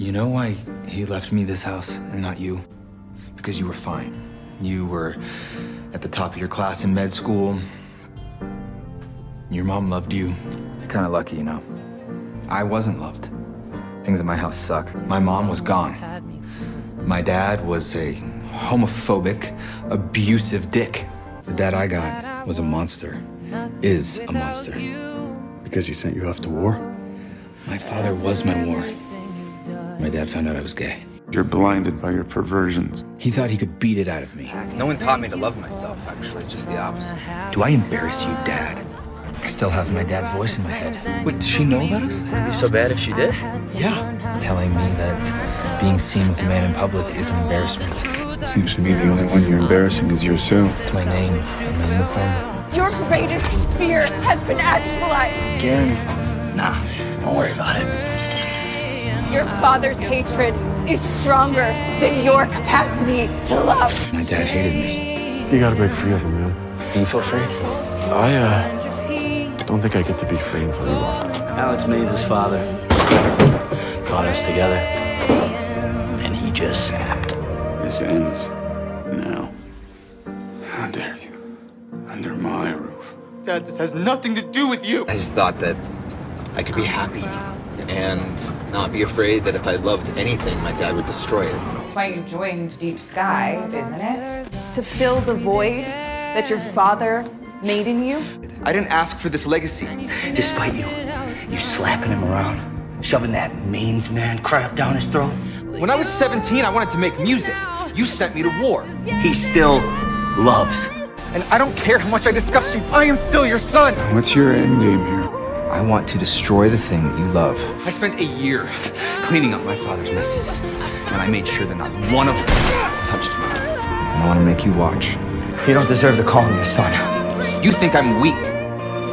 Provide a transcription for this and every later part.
You know why he left me this house and not you? Because you were fine. You were at the top of your class in med school. Your mom loved you. You're kind of lucky, you know. I wasn't loved. Things at my house suck. My mom was gone. My dad was a homophobic, abusive dick. The dad I got was a monster. Is a monster. Because he sent you off to war? My father was my war. My dad found out I was gay. You're blinded by your perversions. He thought he could beat it out of me. No one taught me to love myself, actually. It's just the opposite. Do I embarrass you, Dad? I still have my dad's voice in my head. Wait, does she know about us? Would it be so bad if she did? Yeah. Telling me that being seen with a man in public is an embarrassment. Seems to me the only one you're embarrassing is yourself. It's my name and my uniform. Your greatest fear has been actualized. Again? Nah, don't worry about it. Your father's hatred is stronger than your capacity to love. My dad hated me. You gotta break free of him, man. Do you feel free? I, uh, don't think I get to be free until you are. Alex Manes' father got us together, and he just snapped. This ends now. How dare you? Under my roof. Dad, this has nothing to do with you. I just thought that I could be happy and not be afraid that if I loved anything, my dad would destroy it. That's why you joined Deep Sky, isn't it? To fill the void that your father made in you? I didn't ask for this legacy. Despite you, you slapping him around, shoving that Manes man crap down his throat. When I was 17, I wanted to make music. You sent me to war. He still loves. And I don't care how much I disgust you, I am still your son. What's your end game here? I want to destroy the thing that you love. I spent a year cleaning up my father's messes, and I made sure that not one of them touched me. And I want to make you watch. You don't deserve to call him your son. You think I'm weak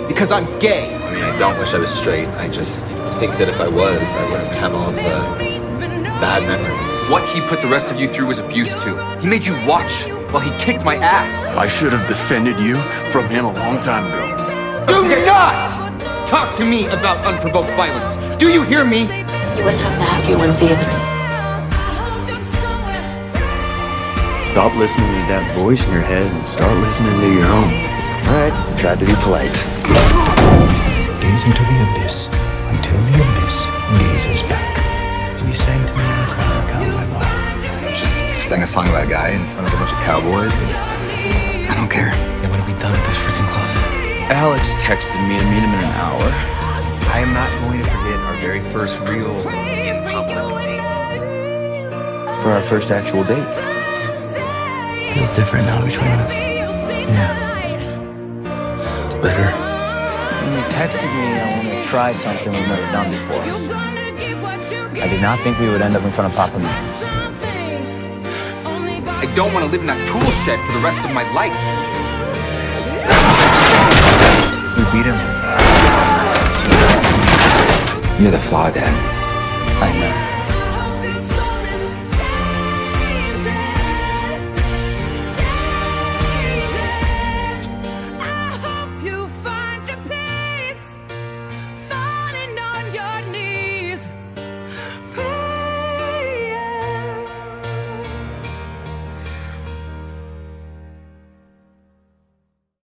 because I'm gay. I mean, I don't wish I was straight. I just think that if I was, I wouldn't have all the bad memories. What he put the rest of you through was abuse too. He made you watch while he kicked my ass. I should have defended you from him a long time ago. Do you not talk to me about unprovoked violence. Do you hear me? You wouldn't have the happy ones either. Stop listening to that voice in your head and start listening to your own. Alright, tried to be polite. Gaze into the abyss until the abyss gazes back. You sang to me in the crowd, cowboy boy. Just sang a song about a guy in front of a bunch of cowboys. I don't care. I want to be done with this freaking closet. Alex texted me to meet him in an hour. I am not going to forget our very first real in public date. For our first actual date. Feels different now between us. Yeah. It's better. When you texted me, I wanted to try something we've never done before. I did not think we would end up in front of Papa Manes. I don't want to live in that tool shed for the rest of my life. You're the flaw, Dad. I know.